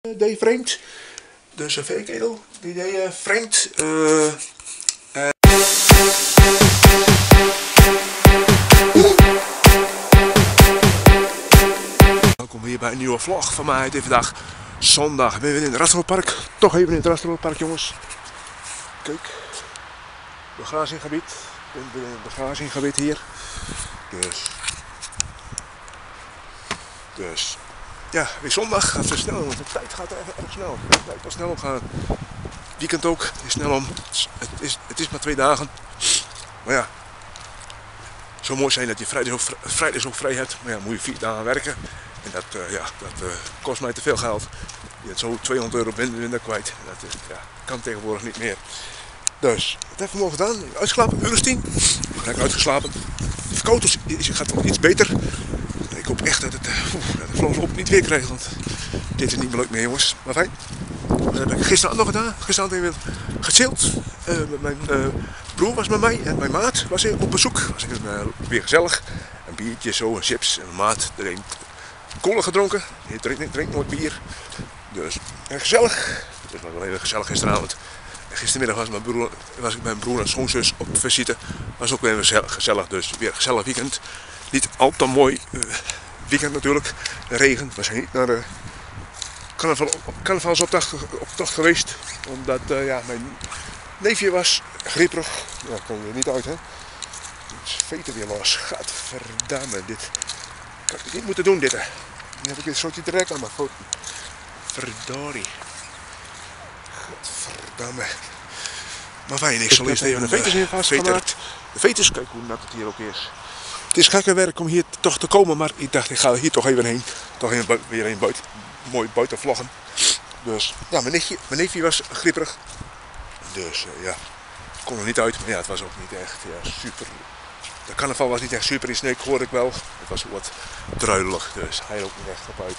deed vreemd. Dus een veekedel, die deed eh, vreemd. eh, eh. Welkom weer bij een nieuwe vlog van mij. Het is vandaag zondag. Ik ben weer in het Rastrolpark. Toch even in het Rastrolpark jongens. Kijk. Begrazinggebied. Ik ben weer in het begrazinggebied hier. Dus. Dus. Ja, weer zondag gaat het snel, want de tijd gaat erg, erg snel. Tijd gaat snel omgaan. Weekend ook, het is snel om. Het is, het is maar twee dagen. Maar ja, zo mooi zijn dat je vrijdag ook, vri- vrijdag ook vrij hebt. Maar ja, moet je vier dagen werken. En dat, eh, ja, dat eh, kost mij te veel geld. Je hebt zo 200 euro binnen kwijt. Dat is, ja, kan tegenwoordig niet meer. Dus, wat heb ik vanmorgen gedaan? Uitgeslapen, uur is. Lekker uitgeslapen. De verkoudheid is, gaat iets beter. Ik echt dat het, eh, dat op niet weer krijgt, want dit is niet meer leuk meer jongens. Maar fijn. Dat heb ik gisteren nog gedaan. Gisteren even gechilled. Eh, mijn eh, broer was met mij en mijn maat was op bezoek. Was even, eh, weer gezellig. Een biertje zo, en chips. En mijn maat een cola gedronken. Die drinkt, drinkt nooit bier. Dus erg gezellig. Het was wel heel gezellig gisteravond. En gistermiddag was, mijn broer, was ik mijn broer en schoonzus op visite. Was ook weer gezellig, dus weer een gezellig weekend. Niet al te mooi weekend natuurlijk. Regen. We zijn niet naar de carnaval, carnavalsoptocht optocht geweest. Omdat eh, ja, mijn neefje was grieperig. Ja, kan je er niet uit hè. Het is veten weer los. Gadverdamme. Dit ik had dit niet moeten doen dit. hè. Nu heb ik een soortje direct aan mijn foto. Verdorie. Gadverdamme. Maar fijn, ik zal eerst even de veters in vastgemaakt. De veters, kijk hoe nat het hier ook is. Het is gekke werk om hier toch te komen, maar ik dacht ik ga hier toch even heen. Toch weer een buiten, mooi buiten vloggen. Dus ja, mijn neefje, mijn was grieperig. Dus eh, ja, kon er niet uit. Maar ja, het was ook niet echt ja, super. De carnaval was niet echt super in Sneek, hoorde ik wel. Het was wat druilig, dus hij loopt niet echt op uit.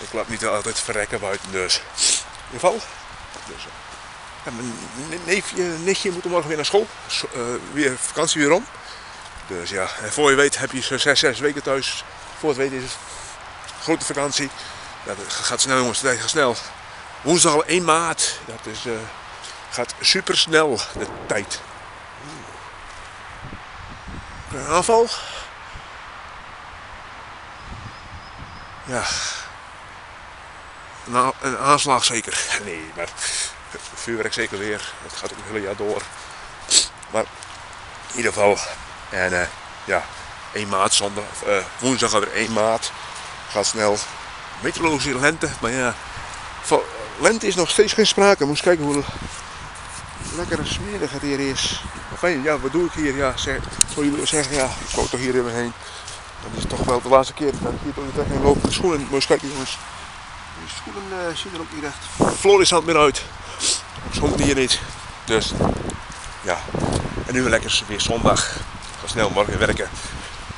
Ik laat niet altijd verrekken buiten, dus in ieder geval. Dus, eh, ja, mijn ne- neefje, nichtje moet morgen weer naar school. Eh, weer vakantie weer om. Dus ja, en voor je weet heb je zo zes, zes weken thuis. Voor het weten is het grote vakantie. Dat gaat snel jongens, tijd gaat snel. Woensdag al 1 maart. Dat is, eh, gaat super snel de tijd. Een aanval. Ja. Een, een aanslag zeker. Nee, maar vuurwerk zeker weer. Dat gaat ook het hele jaar door. Maar in ieder geval. En eh, ja, 1 maart zondag. eh, woensdag alweer 1 maart. Gaat snel. Meteorologische lente. Maar ja, van lente is nog steeds geen sprake. Moest kijken hoe lekker en smerig het hier is. Fijn, ja, wat doe ik hier? Ja, zeg, zou jullie zeggen, ja, ik kom toch hier even heen. Dat is toch wel de laatste keer dat ik hier door de weg heen loop. De schoenen, eens kijken jongens. Die schoenen eh, zien er ook niet echt florissant meer uit. Schoenen hier niet. Dus, ja. En nu lekker weer zondag. Ik ga snel morgen werken.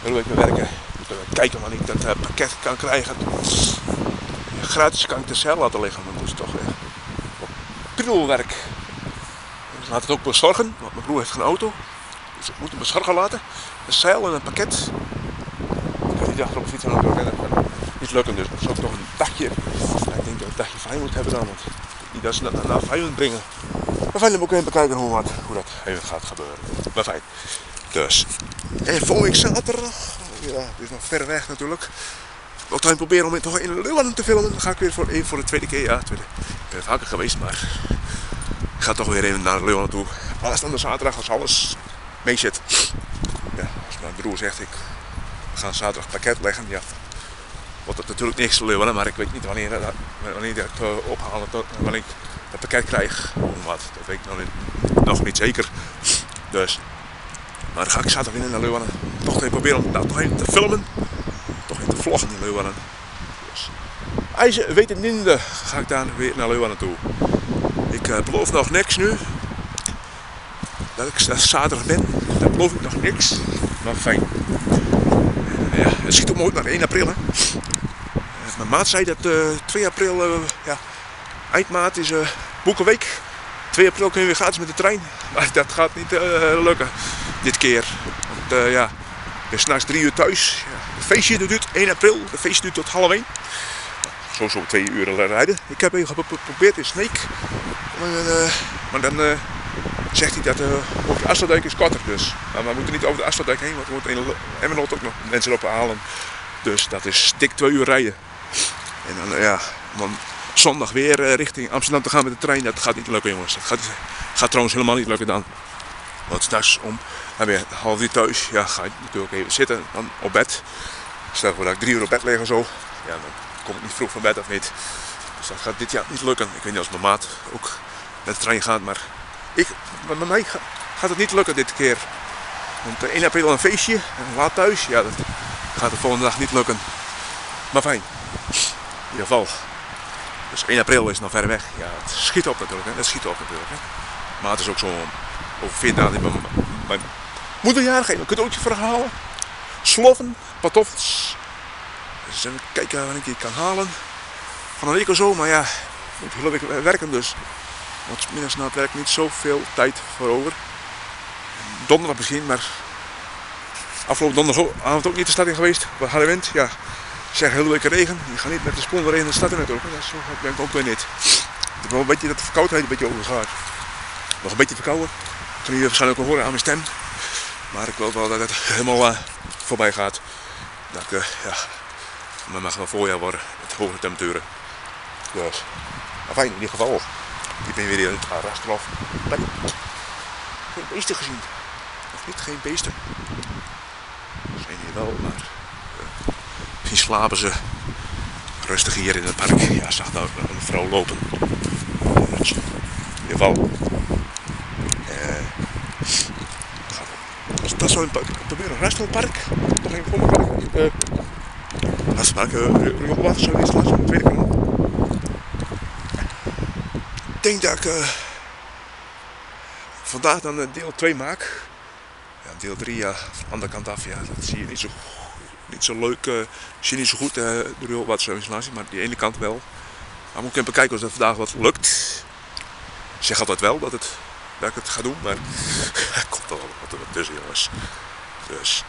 Heel week weer werken. Moet even kijken wanneer ik dat eh, pakket kan krijgen. Gratis kan ik de cel laten liggen, maar dat toch weer prulwerk. Ik laat het ook bezorgen, want mijn broer heeft geen auto. Dus ik moet hem bezorgen laten. Een zeil en een pakket. Ik kan niet achterop fietsen natuurlijk. hè. Dat gaat niet lukken, dus dat is ook nog een dagje. Ik denk dat ik een dagje vrij moet hebben dan, want niet dat ze dat naar moet brengen. Maar fijn, dan ik even bekijken hoe, wat, hoe dat even gaat gebeuren. Maar fijn. Dus. En volgende zaterdag. Ja, het is nog ver weg natuurlijk. Ik wil proberen om het toch in Leeuwarden te filmen. Dan ga ik weer voor, voor de tweede keer. Ja, tweede. Ik ben vaker geweest, maar ik ga toch weer even naar Leeuwarden toe. Aanstaande zaterdag als alles mee zit. Ja, als mijn broer zegt ik gaan zaterdag pakket leggen. Ja, wordt het natuurlijk niks te Leeuwarden, maar ik weet niet wanneer, dat, wanneer ik dat eh, ophalen, wanneer ik het pakket krijg. Wat, dat weet ik nog niet, nog niet zeker. Dus, maar dan ga ik zaterdag naar Leeuwarden. Toch even proberen om daar toch even te filmen. Toch even te vloggen in Leeuwarden. Dus, als je weet het niet, ga ik daar weer naar Leeuwarden toe. Ik eh, beloof nog niks nu. Dat ik zaterdag ben, dat beloof ik nog niks. Maar fijn. En, ja, het schiet ook mooi naar 1 april. Hè. Eh, Mijn maat zei dat eh 2 april, eh, ja, eind maart is eh boekenweek. 2 april kun je weer gratis met de trein. Maar dat gaat niet eh, lukken dit keer. Want eh, ja, ik s'nachts 3 uur thuis. Ja, het feestje duurt 1 april, het feestje duurt tot half 1. zo zo twee uur rijden. Ik heb even geprobeerd in Sneek. Maar, maar dan uh, zegt hij dat over de Afsluitdijk is korter. Dus. Maar we moeten niet over de Afsluitdijk heen, want we moeten in ook nog mensen op halen. Dus dat is dik twee uur rijden. En dan, ja, zondag weer richting Amsterdam te gaan met de trein, dat gaat niet lukken jongens. Dat gaat, gaat trouwens helemaal niet lukken dan. Want straks om dan ben thuis. Ja, ga je natuurlijk even zitten dan op bed. Stel voor dat ik drie uur op bed lig of zo. Ja, dan kom ik niet vroeg van bed of niet. Dus dat gaat dit jaar niet lukken. Ik weet niet of mijn maat ook met de trein gaat. Maar ik, bij mij gaat het niet lukken dit keer. Want 1 april een feestje en laat thuis. Ja, dat gaat de volgende dag niet lukken. Maar fijn. In ieder geval. Dus 1 april is nog ver weg. Ja, het schiet op natuurlijk. Hè. Het schiet op natuurlijk. Hè. Maar het is ook zo over 14 dagen moederjarig. Een cadeautje verhalen. Sloffen, patoffels. Dus even kijken wanneer ik kan halen. Van een week of zo, maar ja, moet geloof ik werken dus. Want minstens na werk niet zoveel tijd voor over. Donderdag misschien, maar afgelopen donderdagavond ook niet de stad in geweest. We hadden wind, ja. Zeg hele week regen. Je gaat niet met de spon erin de stad in natuurlijk. Dat is zo ben ik ook weer niet. Ik heb wel een beetje dat de verkoudheid een beetje overgaat. Nog een beetje verkouden. Kun je waarschijnlijk ook horen aan mijn stem. Maar ik wil wel dat het helemaal uh, voorbij gaat. Dat ik, uh, ja, het mag wel voorjaar worden met hoge temperaturen. Dus, maar fijn in ieder geval. Ik ben weer in het Rastraf. Geen beesten gezien. Of niet, geen beesten. Zijn hier wel, maar uh, misschien slapen ze rustig hier in het park. Ja, zag daar een vrouw lopen. Dus, in ieder geval. Dat is zo'n proberen een restelpark. Nog een volgende park. Uh, restelpark, uh, Rioolwater zo is laatst op het tweede kanaal. Ik denk dat ik uh, vandaag dan deel 2 maak. Ja, deel 3, ja, van de andere kant af, ja, dat zie je niet zo, niet zo leuk, uh, zie je niet zo goed, uh, de rioolwaterzuiveringsinstallatie, maar die ene kant wel. Maar moet ik even bekijken of dat vandaag wat lukt. Ik zeg altijd wel dat het dat ik het ga doen, maar er wat tussen jongens. Dus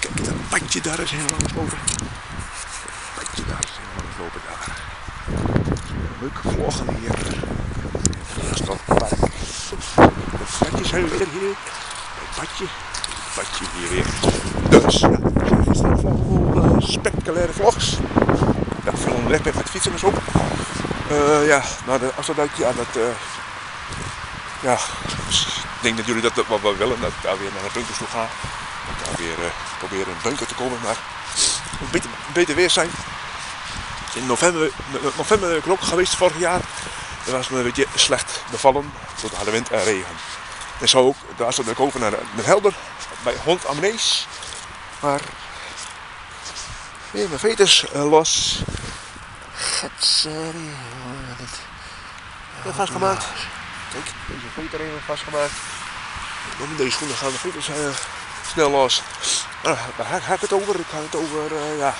kijk, dat padje daar is helemaal lopen. Dat padje daar is helemaal lopen daar. Leuke vloggen hier. Dat. De padjes zijn weer hier. Het padje. Het padje hier weer. Dus ja, dit is een vol spectaculaire vlogs. Ja, veel onderweg met fietsen en zo. Uh, ja, nou de afstandduik, ja, dat... Uh, ja, denk dat jullie dat wat wel willen, dat ik daar weer naar de bunkers toe ga. Dat ik daar weer uh, proberen een bunker te komen, maar het moet beter, beter weer zijn. In november, november ben ik ook geweest vorig jaar. Dat was me een beetje slecht bevallen door de harde wind en regen. En zo ook, daar zat ik over naar Helder, bij Hond Amnees. Maar weer mijn veters uh, los. Getserie. Dat vastgemaakt. Kijk, deze veter even vastgemaakt. Deze schoenen gaan de voeten uh, snel los. Nou, daar ga ik het over. Ik ga het over, uh, ja,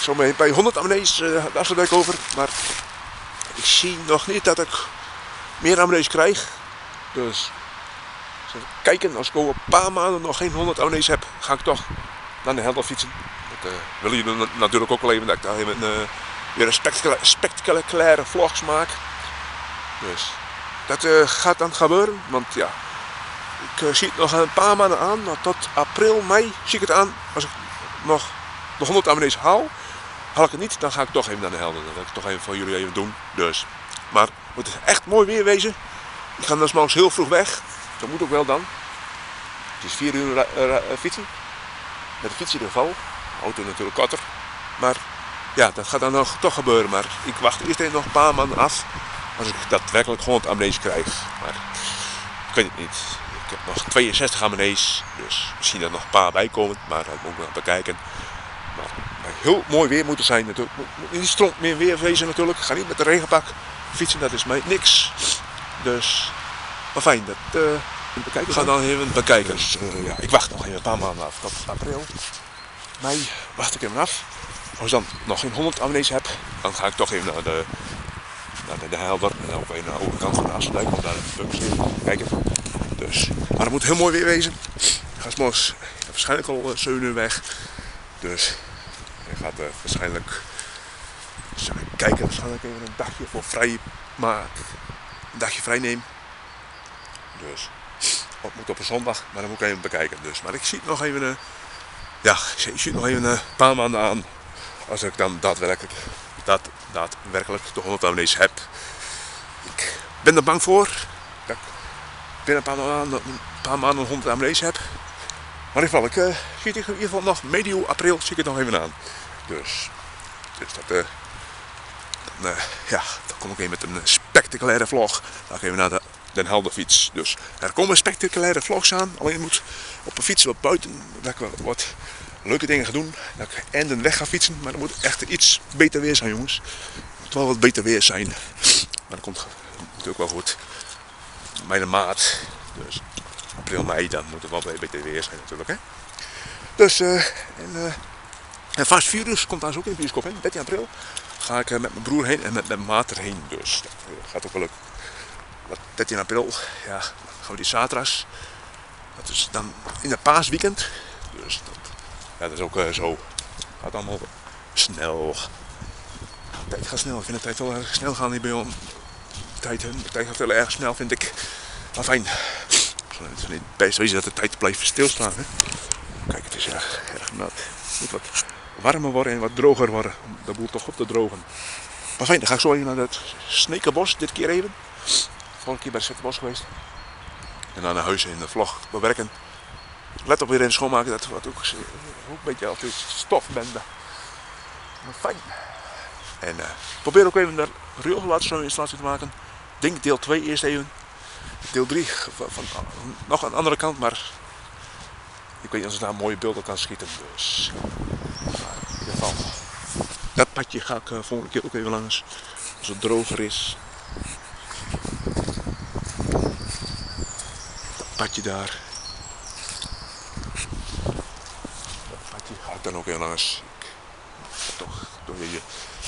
zo bij, bij 100 abonnees, uh, daar ik over. Maar ik zie nog niet dat ik meer abonnees krijg. Dus kijken, als ik over een paar maanden nog geen 100 abonnees heb, ga ik toch naar de helder fietsen. Dat uh, willen jullie natuurlijk ook wel even dat ik daar even, uh, weer een spectaculaire vlogs maak. Dus dat uh, gaat dan gebeuren, want ja, ik uh, zie het nog een paar maanden aan. Tot april, mei zie ik het aan. Als ik nog de 100 abonnees haal, haal ik het niet, dan ga ik toch even naar de helden. Dat wil ik toch even voor jullie even doen. Dus. Maar het moet echt mooi weer wezen. Ik ga dan morgens heel vroeg weg. Dat moet ook wel dan. Het is 4 uur uh, fietsen. Met de fiets in ieder geval. Auto natuurlijk korter. Maar ja, dat gaat dan nog toch gebeuren. Maar ik wacht eerst even nog een paar maanden af als ik daadwerkelijk 100 abonnees krijg. Maar ik weet het niet. Ik heb nog 62 abonnees, dus misschien er nog een paar bij komen, maar dat moet ik nog bekijken. Maar, heel mooi weer moeten zijn natuurlijk. Moet niet stront meer weer wezen natuurlijk. Ik ga niet met de regenpak fietsen, dat is mij niks. Dus, maar fijn, dat uh, bekijken. We gaan dan even bekijken. Dus, uh, ja, ik wacht nog even een paar maanden af. Tot april, mei wacht ik even af. Als ik dan nog geen 100 abonnees heb, dan ga ik toch even naar de naar de, de Helder en op een overkant van de Afsluitdijk om daar in kijken. Dus, maar het moet heel mooi weer wezen. Ga s'morgens waarschijnlijk al uh, 7 uur weg. Dus je gaat uh, waarschijnlijk kijken, waarschijnlijk even een dagje voor vrij, maar een dagje vrij neem. Dus het moet op een zondag, maar dan moet ik even bekijken. Dus. Maar ik zie het nog even, uh, ja, ik zie het nog even een paar maanden aan. Als ik dan daadwerkelijk, dat, daadwerkelijk de 100 abonnees heb. Ik ben er bang voor. Dat ik binnen een paar maanden, een paar maanden 100 abonnees heb. Maar in ieder geval, ik uh, zie het in ieder geval nog medio april zie ik het nog even aan. Dus, dus dat, uh, dan, uh, ja, dan kom ik even met een spectaculaire vlog. Dan gaan we naar de Den Helder fiets. Dus er komen spectaculaire vlogs aan. Alleen moet op een fiets wat buiten dat ik wat leuke dingen ga doen. Dat ik en weg ga fietsen. Maar dan moet echt iets beter weer zijn jongens. Het moet wel wat beter weer zijn. Maar dat komt natuurlijk wel goed. Mijn maat. Dus april, mei, dan moet het wel beter weer zijn natuurlijk. Hè? Dus uh, en, uh, en Fast Furious komt daar ook in de bioscoop in. 13 april ga ik uh, met mijn broer heen en met mijn maat erheen. Dus dat gaat ook wel leuk. 13 april, ja, gaan we die zaterdags. Dat is dan in het paasweekend. Dus dat, dat is ook uh, zo. Gaat allemaal snel. De tijd gaat snel. Ik vind de tijd wel erg snel gaan hier bij ons. De tijd, tijd gaat wel erg snel, vind ik. Maar fijn. Het is niet best wezen dat de tijd blijft stilstaan. Hè? Kijk, het is erg, erg nat. Het moet wat warmer worden en wat droger worden. Om de boel toch op te drogen. Maar fijn, dan ga ik zo even naar het Snekenbos. Dit keer even. Vorige keer bij het Bos geweest. En dan naar huis in de vlog bewerken. Let op weer in schoonmaken, dat wordt ook, ook een beetje altijd stofbende. Maar fijn. En uh, probeer ook even de rioolwaterstrominstallatie te maken. Denk deel 2 eerst even. Deel 3 van, van, nog een andere kant, maar ik weet niet of ik daar mooie beelden kan schieten. Dus in ieder geval. Dat padje ga ik uh, volgende keer ook even langs. Als het droger is. padje daar. Dat padje ga ik dan ook heel langs. Toch, toch je,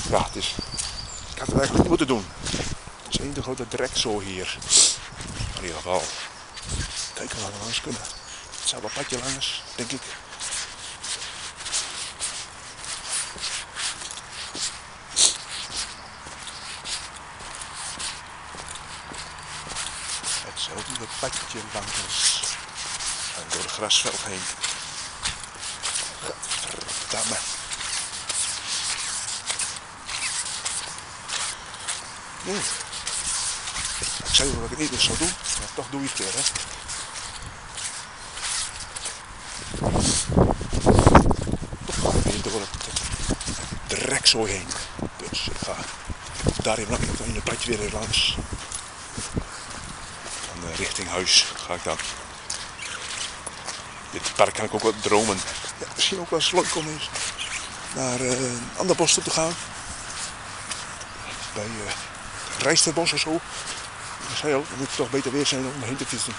ja, is, ik had het eigenlijk moeten doen. Het is één de grote drek zo hier. In ieder geval, kijken waar we langs kunnen. Het zou wel padje langs, denk ik. hetzelfde padje langs en door het grasveld heen. Gadverdamme. Ik zei dat ik het niet zou doen, maar toch doe je het weer, hè. Toch ga ik weer door het drek zo heen. Dus ik ga daar in het padje weer langs richting huis ga ik dan. Dit park kan ik ook wat dromen. Ja, misschien ook wel eens leuk om eens naar uh, een ander bos toe te gaan. Bij uh, Rijsterbos of zo. Ik zei ook, dan moet het toch beter weer zijn om heen te fietsen.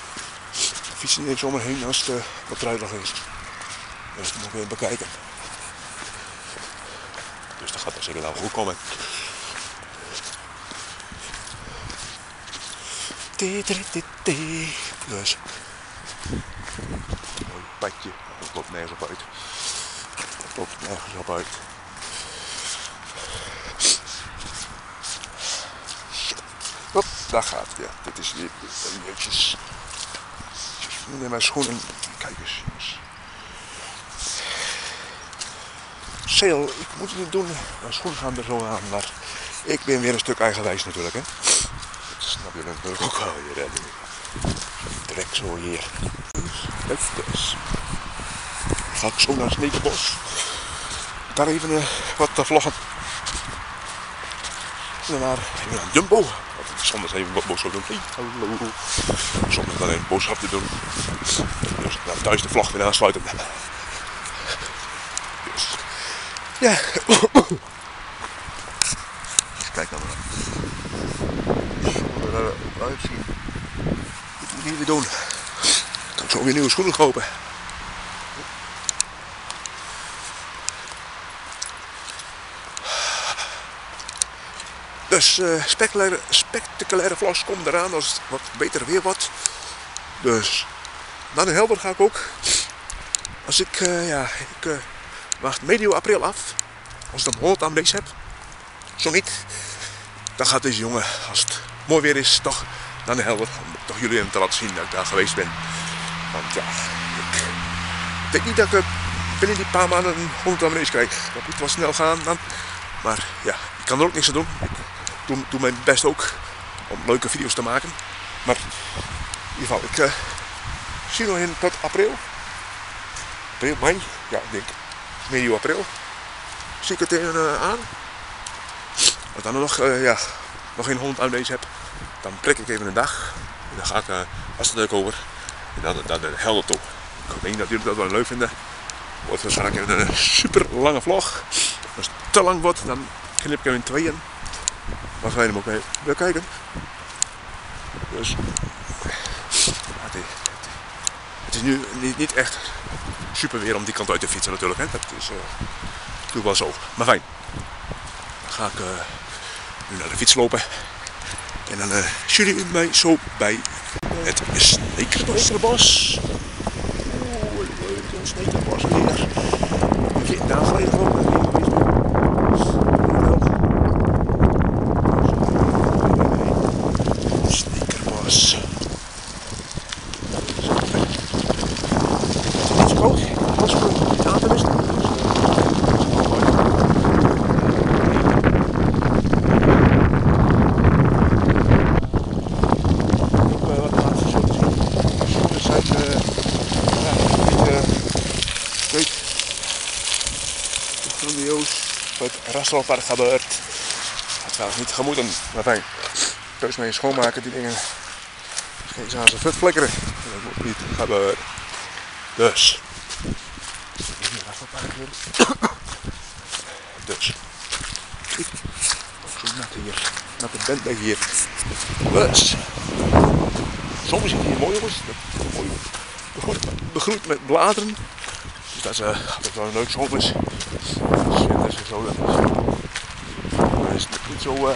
Ik fiets niet eens om me heen als het uh, wat druilig is. Dus dat moet ik even bekijken. Dus dat gaat er zeker wel goed komen. Dus. Mooi padje. Dat loopt nergens op uit. Dat loopt nergens op uit. Daar gaat Ja, dit is weer netjes. Neem mijn schoenen. Kijk eens, jongens. Sail, ik moet het doen. Mijn schoenen gaan er zo aan, maar ik ben weer een stuk eigenwijs natuurlijk. Hè snap je natuurlijk ook wel weer. Trek zo hier. Dus. Ga ik zo naar Snekenbos. Daar even uh, wat te vloggen. En daarna even naar Jumbo. Soms even wat boos doen. Hey, hallo. Dan even boodschap te doen. Dus nou, thuis de vlog weer aansluiten. Dus. Ja. Kijk dan maar eruit zien. Dat moet ik niet weer doen. Ik kan zo weer nieuwe schoenen kopen. Dus spectaculaire, spectaculaire vlas komt eraan als het wat beter weer wordt. Dus naar de helder ga ik ook. Als ik, uh, ja, ik uh, wacht medio april af. Als ik dan 100 aan deze heb. Zo niet, dan gaat deze jongen, als het mooi weer is, toch naar de helder. Om toch jullie hem te laten zien dat ik daar geweest ben. Want ja, ik denk niet dat ik eh, binnen die paar maanden een 100 abonnees krijg. Dat moet wel snel gaan dan. Maar ja, ik kan er ook niks aan doen. Doe, doe mijn best ook om leuke video's te maken. Maar in ieder geval, ik uh, zie nog in tot april. April, mei, ja, ik denk medio april. Zie ik het tegen uh, aan. Als dan nog, uh, ja, nog geen 100 abonnees heb, dan prik ik even een dag. En dan ga ik, als het leuk over, en dan, dan de helder toe. Ik denk dat jullie dat wel leuk vinden. Wordt waarschijnlijk een super lange vlog. Als het te lang wordt, dan knip ik hem in tweeën. Maar ga je hem ook mee wil kijken. Dus het is, het is nu niet, niet, echt super weer om die kant uit te fietsen natuurlijk. Hè. Dat is uh, natuurlijk wel zo. Maar fijn. Dan ga ik uh, nu naar de fiets lopen. En dan uh, zien jullie mij zo bij het Snekerbos. Oeh, leuk, een Snekerbos weer. Een daar geleden gewoon. Snekerbos. Niet zo groot, als ik niet aan te wisten. Rasselpark gebeurt. Dat zou niet gemoeten. Maar fijn. Thuis mee schoonmaken die dingen. Geen zaken ze. Dat moet niet gebeuren. Dus. Dus. Ik. Zo hier. Natte bent hier. Dus. Soms het hier mooi jongens. Mooi. Begroet met bladeren. Dus dat is, uh, dat wel een leuk soms. Shit, dat is zo. Dat is, is niet zo.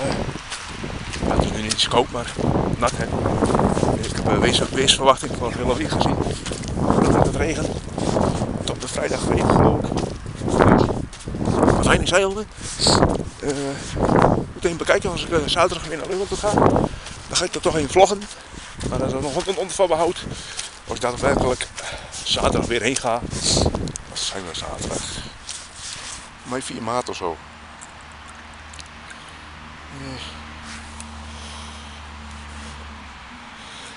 Het is nu niet zo maar nat hè. Ik heb uh, wees, weersverwachting van heel week gezien. Dat het regent. Tot de vrijdag regen geloof ik. Wat. Uh, moet even bekijken als ik zaterdag weer naar Nederland ga. Dan ga ik er toch even vloggen. Maar dat is nog een onderval behoud. Als ik daadwerkelijk zaterdag weer heen ga. Zijn we zaterdag. Mei 4 maart of zo. Nee.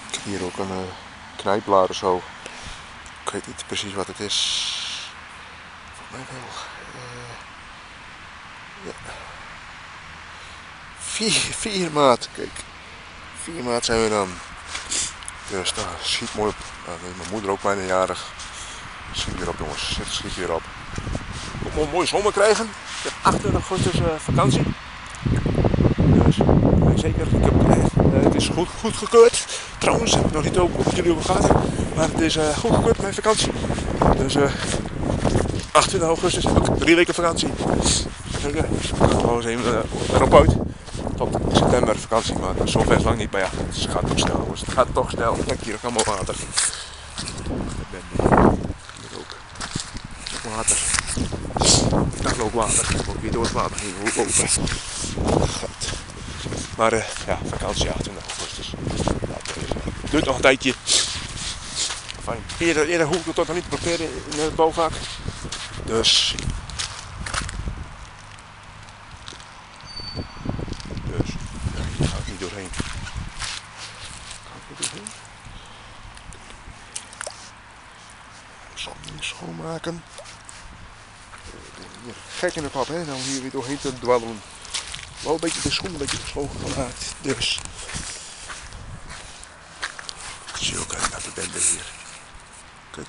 Ik heb hier ook een uh, knijpblaar of zo. Ik weet niet precies wat het is. Voor mij wel. Uh, ja. 4, 4 maart, kijk. 4 maart zijn we dan. Dus dat schiet mooi op. Nou, mijn moeder ook bijna jarig. Schiet weer op jongens, schiet weer op. Ik moet een mooie zomer krijgen. Ik heb 28 augustus uh, vakantie. Dus zeker, ik heb, het is goed, goed gekeurd. Trouwens, heb ik nog niet op jullie over. Maar het is uh, goed gekeurd mijn vakantie. Dus 28 augustus heb ik drie weken vakantie. Zeker. Gewoon eens even erop uit. Tot september vakantie, maar zo ver lang niet. Maar ja, het gaat toch snel. Dus het gaat toch snel. Kijk hier ook allemaal water. Water. Daar loopt water. Ik moet weer door het water heen lopen. God. Maar uh, ja, vakantie 28 augustus. Uh, duurt nog een tijdje. Fijn. Eerder, eerder hoef ik het toch nog niet te proberen in het bouwvak. Dus. Ja, hier ga ik niet doorheen. Ga ik niet doorheen? Zal niet schoonmaken hier gek in de pap, hè? Dan hier weer doorheen te dwalen. Wel een beetje de schoen een beetje geslogen gemaakt. Dus. Zo, kijk naar de bende hier. Kijk.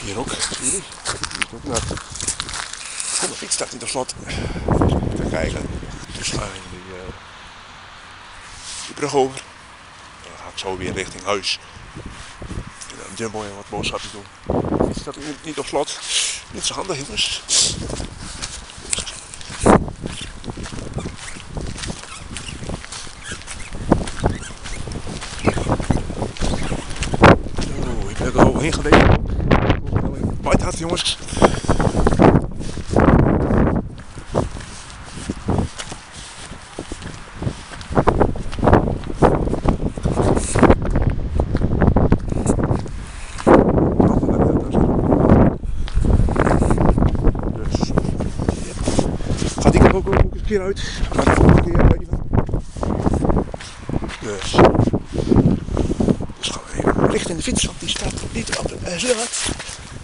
Hier. Ook, zie je? Hier ook naar. Kom, de fiets staat in de slot. Even kijken. Dus gaan die. Uh, die brug over. Dan ga ik zo weer richting huis. En dan Jumbo en wat boodschapjes doen. De fiets staat niet op slot. Niet zo handig jongens. ik er overheen gelegen. Buiten had jongens. Dus, Gaat die er ook, ook eens een keer uit. Maar de volgende keer even. Dus. Dus gaan even richting de fiets, want die staat niet op de straat.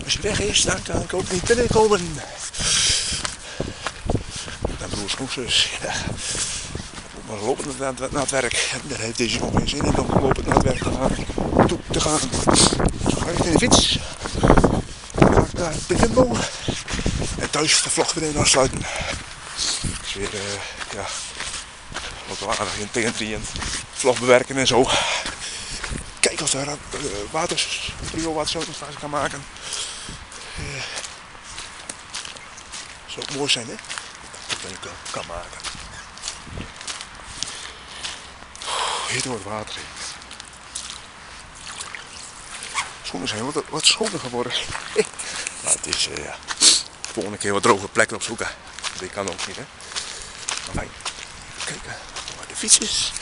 Als je weg is, dan kan ik ook niet binnenkomen. Dan broers en zus. Ja. Maar lopend naar, het werk. En daar heeft deze nog geen zin in om lopend naar het werk te gaan. Toe te gaan. Dus ga ik in de fiets. Dan ga ik naar Jumbo. En thuis de vlog weer in afsluiten. Weer, uh, ja, wel aardig in tegen drieën. Vlog bewerken en zo. Kijk of daar uh, water, rioolwaterstroomstatie kan maken. Uh, zou ook mooi zijn, hè? Dat je kan maken. Hier door het water heen. Schoenen zijn wat, wat schoner geworden. maar het is, uh, ja. Volgende keer wat droge plekken opzoeken. Dat kan ook niet, hè? Kijken waar de fiets is.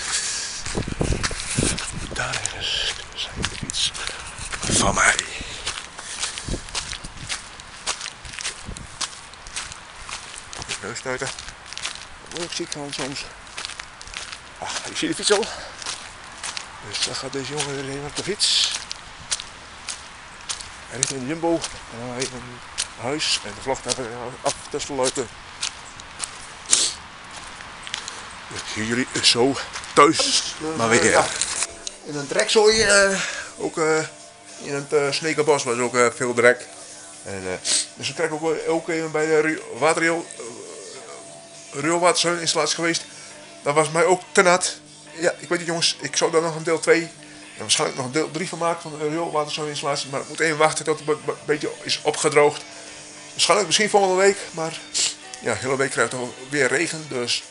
Daar ergens zijn de fiets van mij. Neus stuiten. Wat zie ik dan soms. Ah, ik zie de fiets al. Dus dan gaat deze jongen weer even op de fiets. En richting de Jumbo. En dan even naar huis en de vlog af te sluiten. Ik zie jullie zo thuis. Maar weer. Ja, in een trekzooi. Uh, ook uh, in het uh, Snekerbos was ook veel drek. En, dus ik trek ook, ook even bij de waterriool, geweest. Dat was mij ook te nat. Ja, ik weet niet jongens, ik zou daar nog een deel 2 en waarschijnlijk nog een deel 3 van maken van de rioolwaterschuininstallatie. Maar ik moet even wachten tot het een beetje is opgedroogd. Waarschijnlijk misschien volgende week, maar ja, de hele week krijgt het weer regen. Dus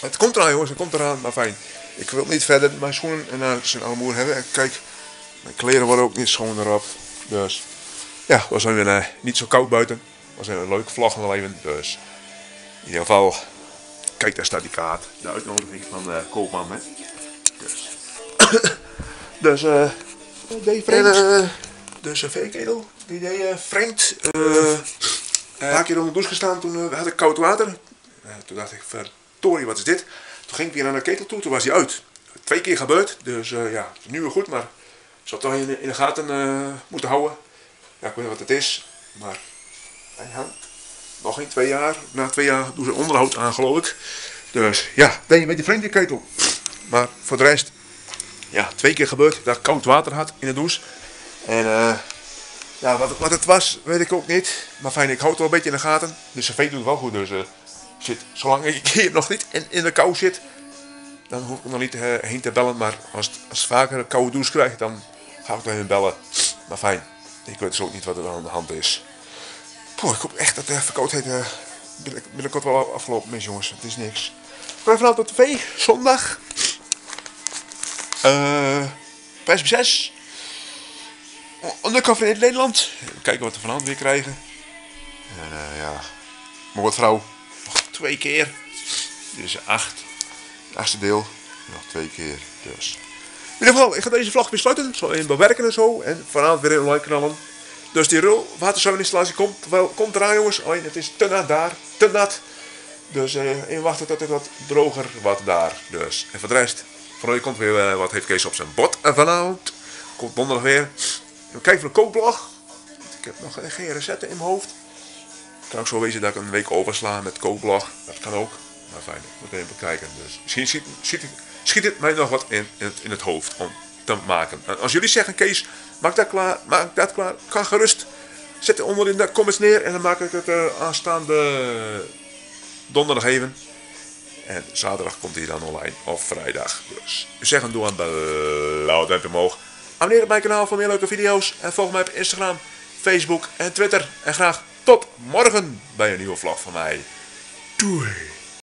het komt eraan jongens, het komt eraan, maar fijn. Ik wil niet verder mijn schoenen en naar zijn armoer hebben. En kijk, mijn kleren worden ook niet schoon erop. Dus ja, we zijn weer uh, niet zo koud buiten. We zijn een leuke vlog nog even. Dus in ieder geval, kijk daar staat die kaart. De uitnodiging van uh, Koopman. Hè. Dus, dus eh. Uh, dus een veekedel, die deed uh, vreemd. een paar keer onder de douche gestaan, toen had ik koud water. toen dacht ik, wat is dit? Toen ging ik weer naar de ketel toe, toen was hij uit. Twee keer gebeurd, dus uh, ja, nu weer goed, maar ik zou toch in, in de gaten uh, moeten houden. Ja, ik weet niet wat het is, maar ja, nog geen twee jaar. Na twee jaar doen ze onderhoud aan, geloof ik. Dus ja, ben je met die vreemde ketel. Maar voor de rest, ja, twee keer gebeurd dat ik koud water had in de douche. En uh, ja, wat, wat het was, weet ik ook niet. Maar fijn, ik houd het wel een beetje in de gaten. De vee doet wel goed, dus zit, zolang ik hier nog niet in, in de kou zit, dan hoef ik nog niet uh, heen te bellen. Maar als, als vaker een koude douche krijg, dan ga ik naar hen bellen. Maar fijn, ik weet dus ook niet wat er aan de hand is. Poeh, ik hoop echt dat de verkoudheid uh, binnenkort wel afgelopen is, jongens. Het is niks. Ik ben vanavond op tv, zondag. Uh, PSB 6. Undercover in Nederland. Kijken wat we vanavond weer krijgen. En uh, ja, moordvrouw nog twee keer. Dit is acht. Het achtste deel. Nog twee keer. Dus. In ieder geval, ik ga deze vlog besluiten. Zo in bewerken en zo. En vanavond weer in like knallen. Dus die rul waterzuiveringsinstallatie komt, wel, komt eraan jongens. Alleen het is te nat daar. Te nat. Dus eh, in wachten tot het wat droger wat daar. Dus. En voor de rest. Van je komt weer uh, wat heeft Kees op zijn bot vanavond. Komt donderdag weer. Kijk voor de kookblog. Ik heb nog geen recepten in mijn hoofd kan ook zo wezen dat ik een week oversla met kookblog. Dat kan ook. Maar fijn, moet even bekijken. Dus misschien schiet, het mij nog wat in, in, het, hoofd om te maken. En als jullie zeggen, Kees, maak dat klaar, maak dat klaar, kan gerust. Zet het onder in de comments neer en dan maak ik het uh, aanstaande donderdag even. En zaterdag komt hij dan online, of vrijdag. Dus zeg een doe aan blauw duimpje omhoog. Abonneer op mijn kanaal voor meer leuke video's. En volg mij op Instagram, Facebook en Twitter. En graag tot morgen bij een nieuwe vlog van mij. Doei!